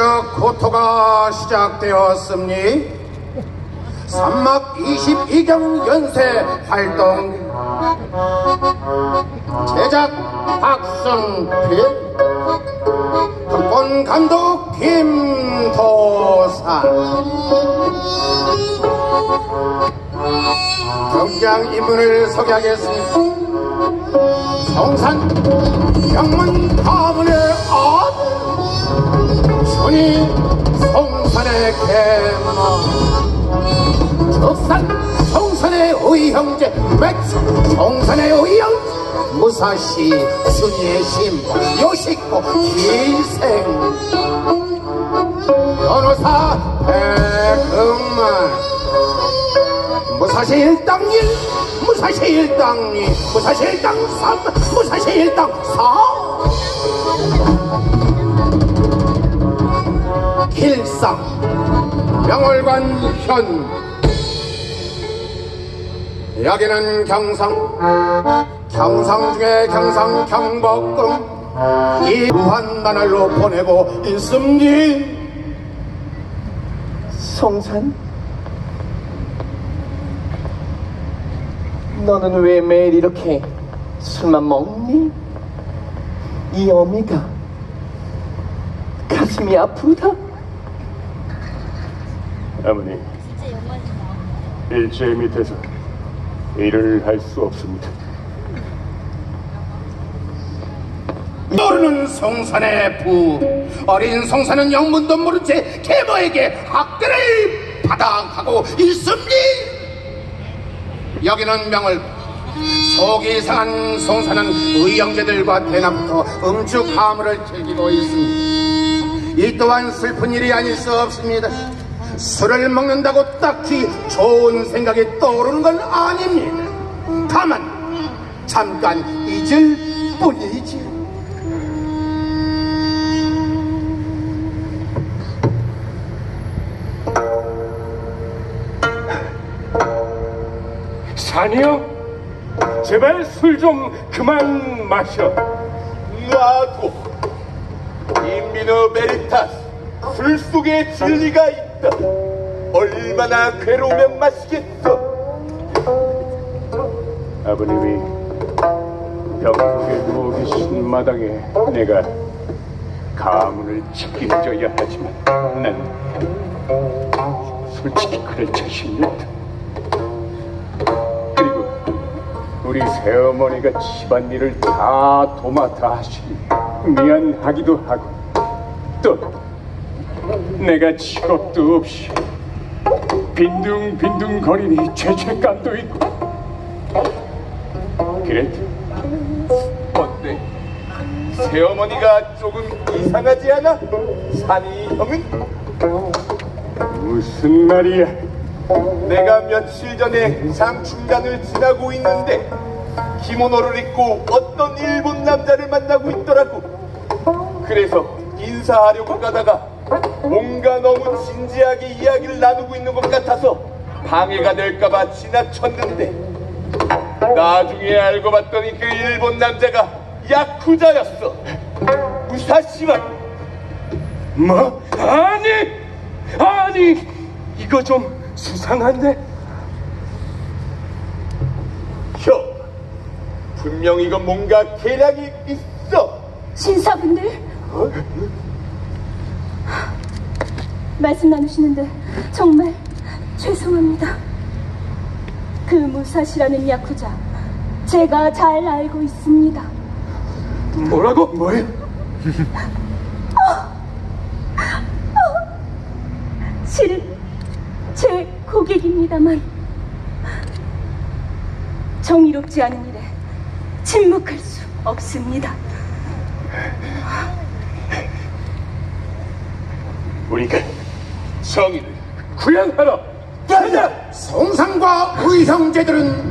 전투가 시작되었습니? 삼막 22경 연세 활동. 제작 박승필. 극본 감독 김도산. 경장 인물을 소개하겠습니다. 성산 영문 가 적산 성산의 의형제 맥스 성산의 의형제 무사시 순이의 신부 요식고 기생. 변호사 백금만. 무사시 일당 일 무사시 일당 이 무사시 일당 삼 무사시 일당 사. 길상 명월관 현 여기는 경상 경상 중에 경상 경복궁 이 무한나날로 보내고 있습니다 성산? 너는 왜 매일 이렇게 술만 먹니? 이 어미가 가슴이 아프다. 어머니, 일제 밑에서 일을 할 수 없습니다. 모르는 성산의 부 어린 성산은 영문도 모른 채 계모에게 학대를 받아가고 있습니다. 여기는 명을 속이 상한 성산은 의형제들과 대낮부터 음주 가물을 즐기고 있습니다. 이 또한 슬픈 일이 아닐 수 없습니다 술을 먹는다고 딱히 좋은 생각이 떠오르는 건 아닙니다 다만 잠깐 잊을 뿐이지 산이요? 제발 술 좀 그만 마셔. 나도 인민어 베리타스 술 속에 진리가 있다 얼마나 괴로우면 마시겠어 아버님이 병속에 누워 계신 마당에 내가 가문을 책임져야 하지만 난 솔직히 그럴 자신이 없다. 그리고 우리 새어머니가 집안일을 다 도맡아 하시니 미안하기도 하고 또 내가 직업도 없이 빈둥빈둥 거리니 죄책감도 있고 그래도 어때? 새어머니가 조금 이상하지 않아? 산이 형은? 무슨 말이야 내가 며칠 전에 상춘간을 지나고 있는데 기모노를 입고 어떤 일본 남자를 만나고 있더라고. 그래서 인사하려고 가다가 뭔가 너무 진지하게 이야기를 나누고 있는 것 같아서 방해가 될까봐 지나쳤는데 나중에 알고 봤더니 그 일본 남자가 야쿠자였어. 무사시만. 뭐? 아니 아니 이거 좀 수상한데 혀, 분명 이건 뭔가 계략이 있어. 신사분들 말씀 나누시는데 정말 죄송합니다. 그 무사시라는 야쿠자 제가 잘 알고 있습니다. 뭐라고? 뭐야? 실은 제 고객입니다만 정의롭지 않은 일에 침묵할 수 없습니다. 우리가 성인을 구현하러 성상과 의형제들은